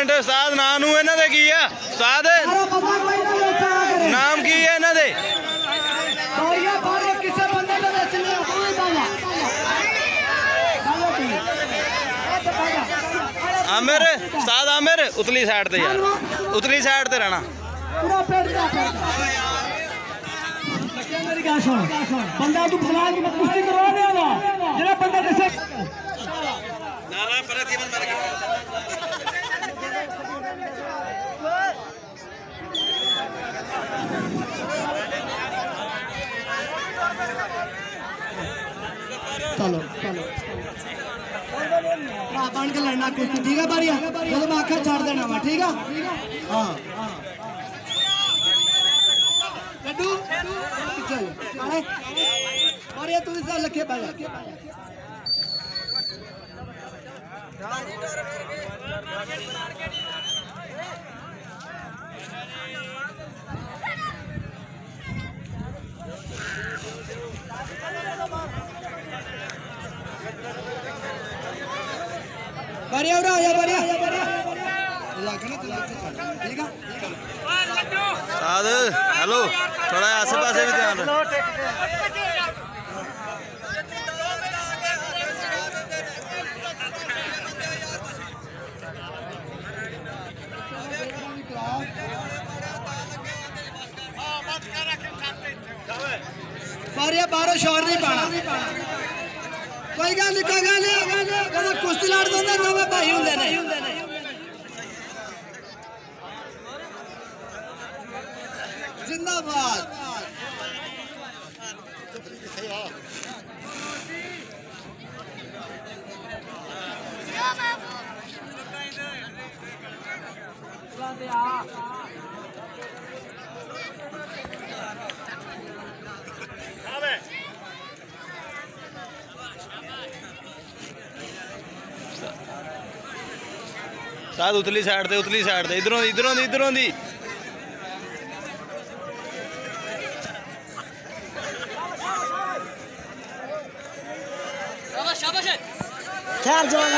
Minute ਉਸਤਾਦ ਨਾਂ ਨੂੰ ਇਹਨਾਂ ਦੇ ਕੀ ਆ ਉਸਤਾਦ ਸਾਰਾ ਪਤਾ ਕੋਈ ਨਾ ਵੇਚਿਆ ਕਰੇ ਨਾਮ ਕੀ ਹੈ ਇਹਨਾਂ ਦੇ ਬਾਰੀਆ ਬਾਰੀਆ ਕਿਸੇ ਬੰਦੇ ਨੇ ਵੇਚਣੀ ਆ ਕੋਈ ਬਾਲਾ ਬਾਲਾ ਕੀ ਆ ਬਾਲਾ ਆਮਿਰ ਉਸਤਾਦ ਆਮਿਰ ਉਤਲੀ ਸਾਈਡ ਤੇ ਯਾਰ ਉਤਲੀ ਸਾਈਡ ਤੇ ਰਹਿਣਾ ਪੂਰਾ ਪੇਟ ਦਾ ਪੇਟ ਲੱਗਿਆ ਮੇਰੀ ਗੱਲ ਸੁਣ ਬੰਦਾ ਤੂੰ ਫਲਾ ਕੇ ਮੈਂ ਕੁਸ਼ਤੀ ਕਰਵਾ ਦੇਗਾ ਜਿਹੜਾ ਬੰਦਾ चलो चलो। बन के लड़ना कुश्ती ठीक है बारिया चलो मैं आखा छाड़ देना वा, ठीक है? हाँ, हाँ। तू इस लखे पा बढ़िया हेलो थोड़ा आसे पास भी ध्यान ਪਰ ਇਹ ਬਾਹਰੋਂ ਸ਼ੋਰ ਨਹੀਂ ਪਾਣਾ ਕੋਈ ਗੱਲ ਨਹੀਂ ਕੋਈ ਗੱਲ ਜਦੋਂ ਕੁਸ਼ਤੀ ਲੜ ਦਿੰਦੇ ਦੋਵੇਂ ਭਾਈ ਹੁੰਦੇ ਨੇ। ਜਿੰਦਾਬਾਦ। ਯਾ ਆ ਉਸਤਾਦ ਉਤਲੀ ਸਾਈਡ ਤੇ ਉਤਲੀ ਸਾਈਡ ਤੇ ਇਧਰੋਂ ਦੀ ਇਧਰੋਂ ਦੀ ਇਧਰੋਂ ਦੀ ਖੈਰ ਜਵਾਨ